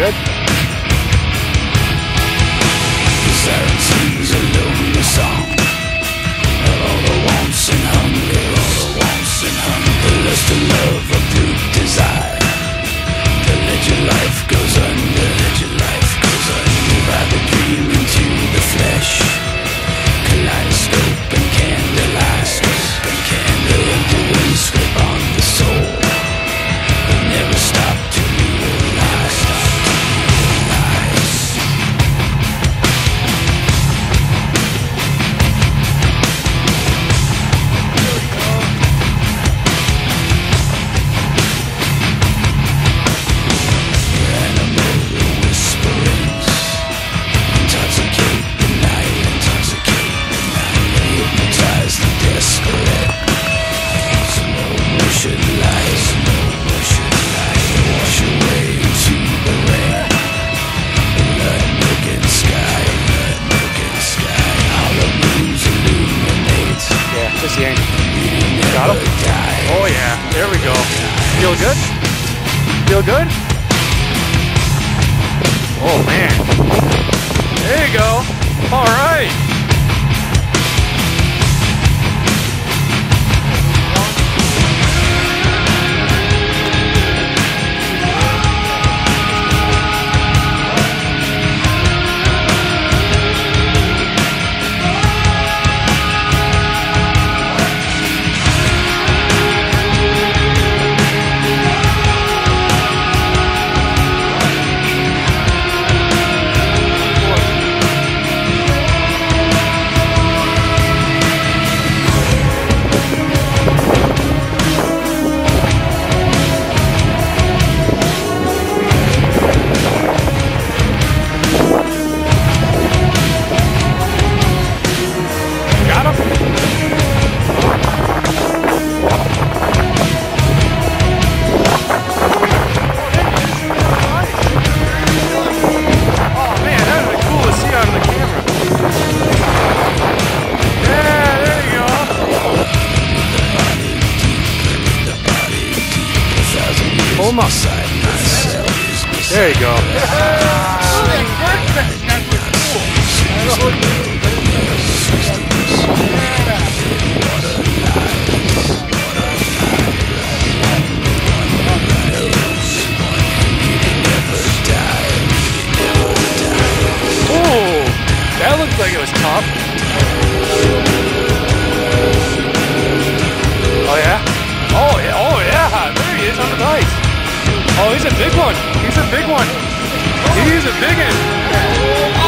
Good. The siren sings a lonely song of all the wants and hopes. Feel good? Feel good? Oh man. There you go. All right. on my side. There you go. big one. He's a big one. He's a big one.